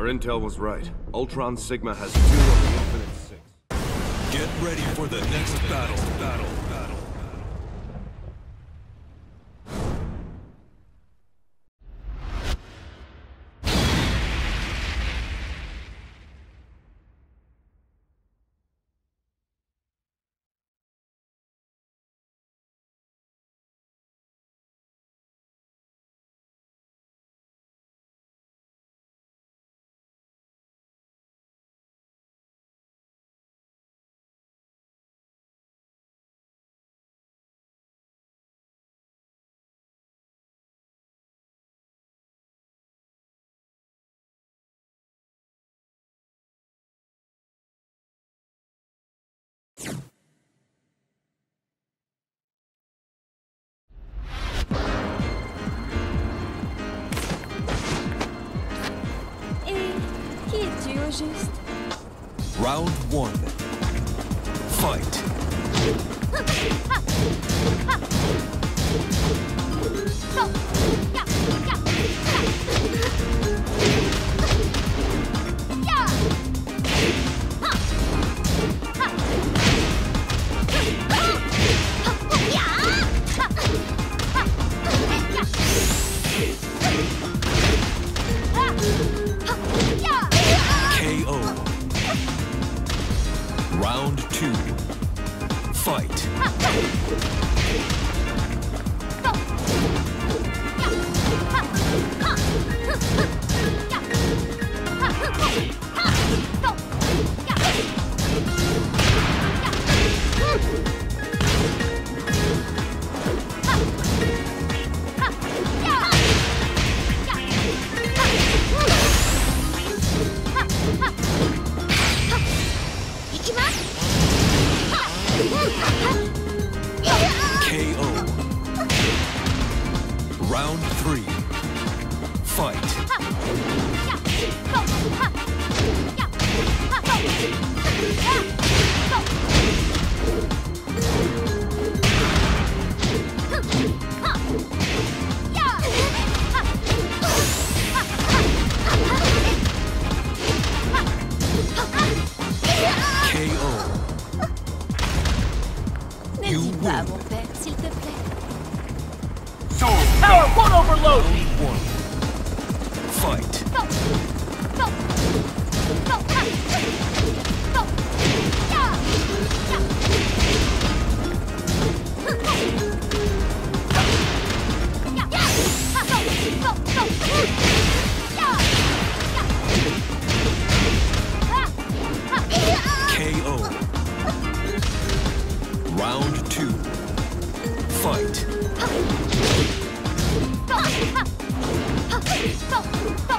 Our intel was right. Ultron Sigma has two of the Infinite Six. Get ready for the next battle. Battle. Es-tu au juste Round one. Fight. Ne You dis pas à win. mon père, s'il te plaît. Power won't overload me! One. Fight. KO. Fight.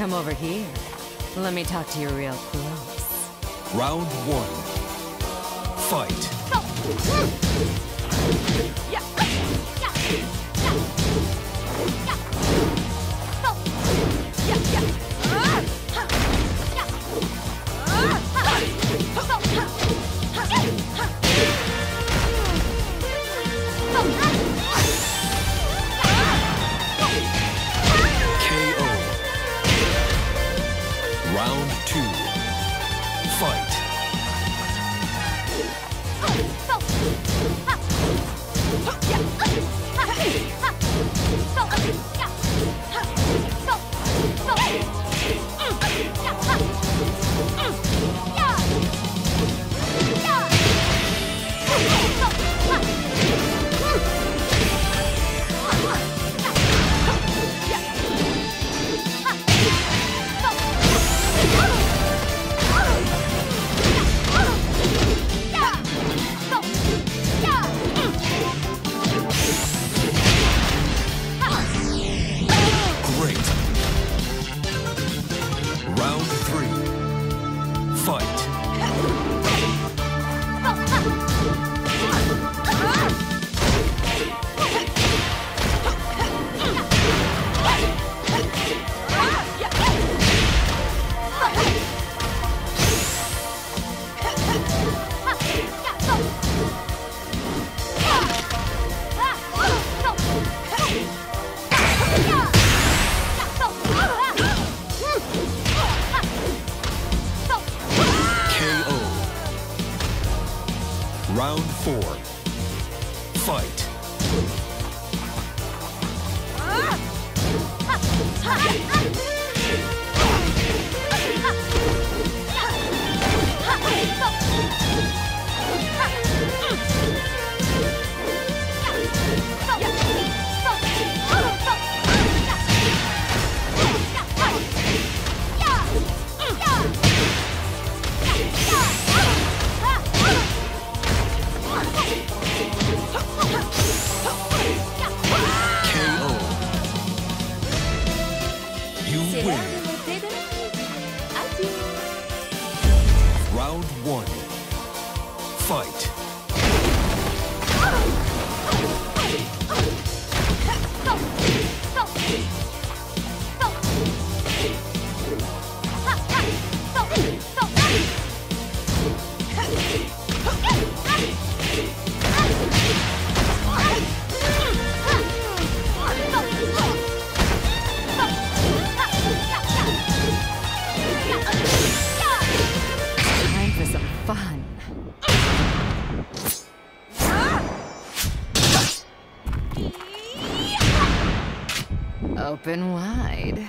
Come over here. Let me talk to you real close. Round one. Fight. Oh. KO. Round four. Fight. Open wide.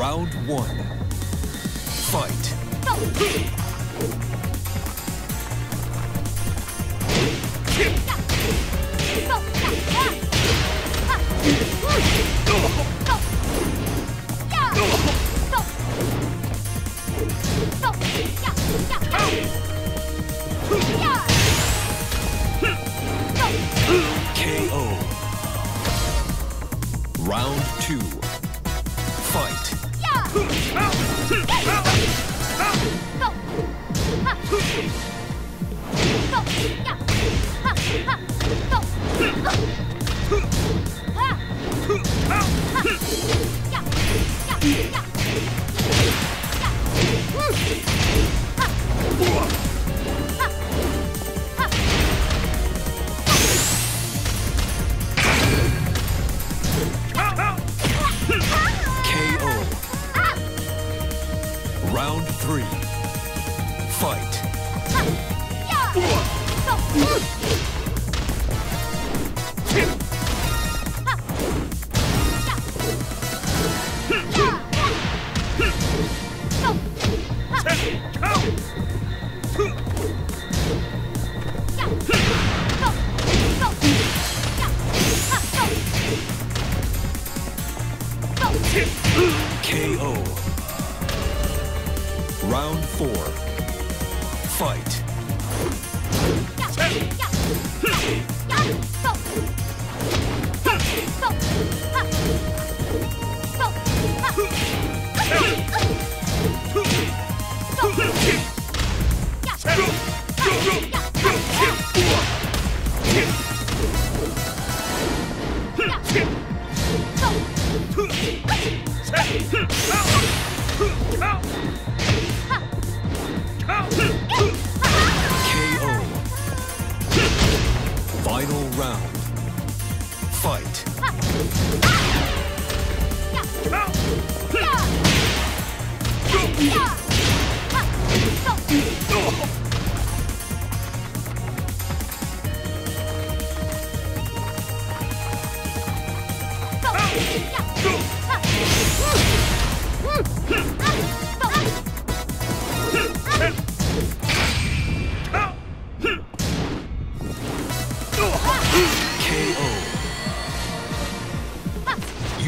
Round one. Fight. KO.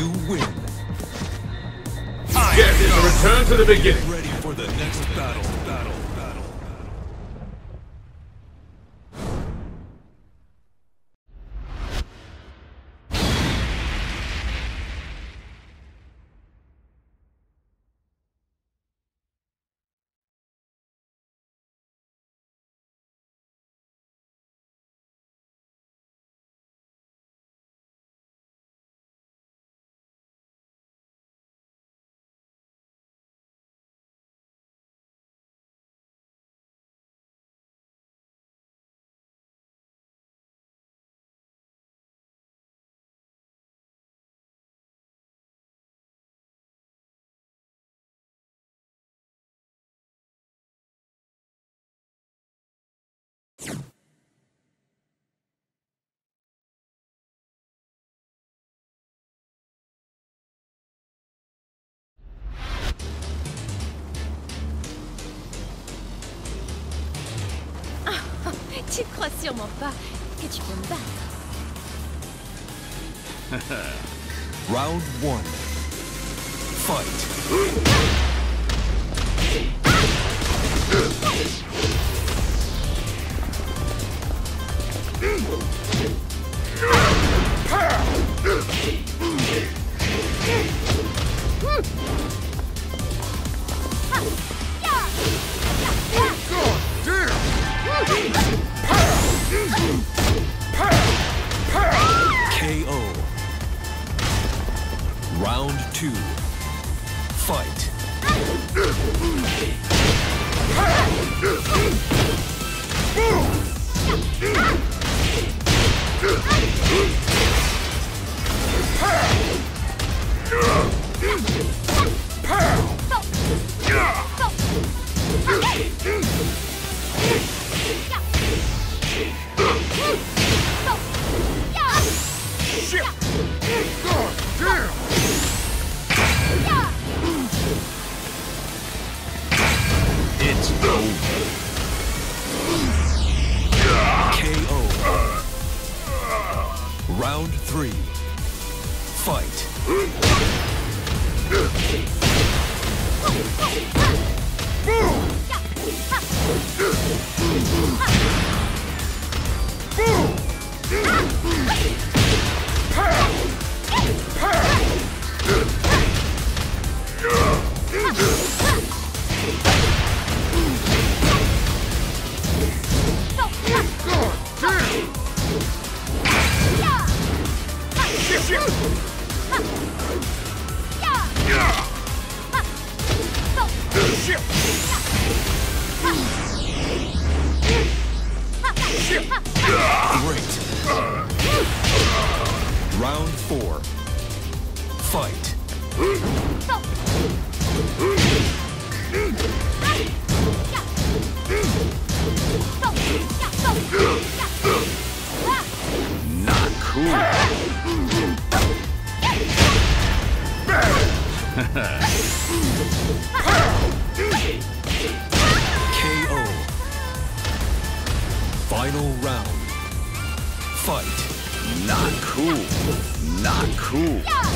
You win. Yes, it's a return to the beginning. Ready for the next. Battle. Tu crois sûrement pas que tu peux me battre. Round one. Fight. Fight. Not cool. KO. Final round. Fight. Not cool. Not cool. Not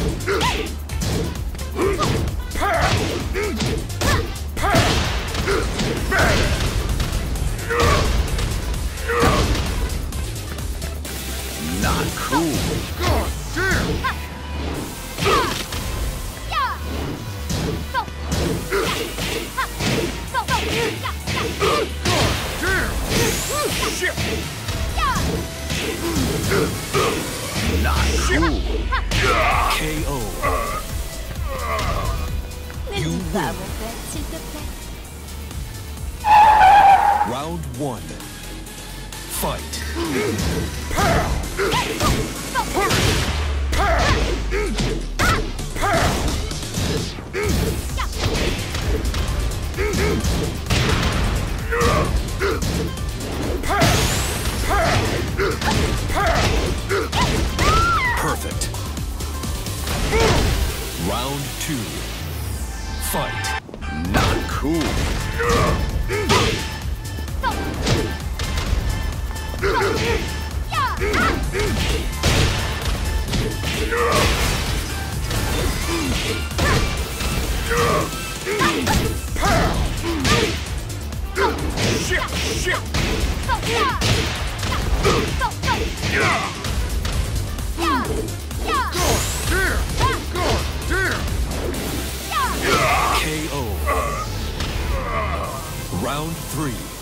three.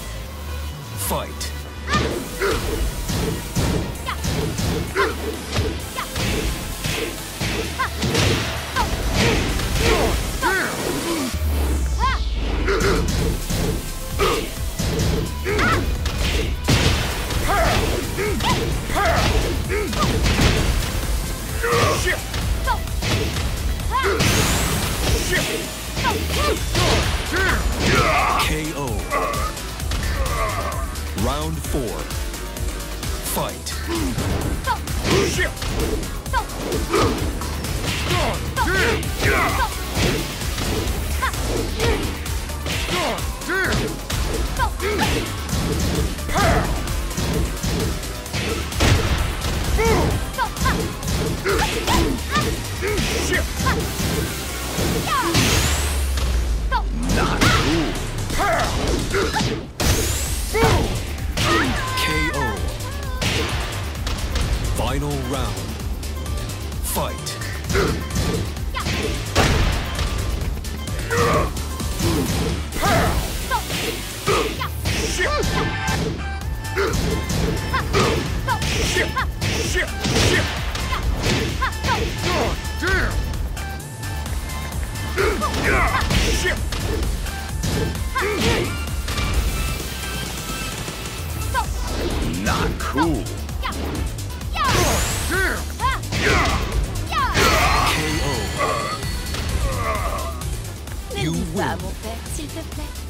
Four. Fight. Not Not cool. KO. You pas, win. mon père, s'il te plaît.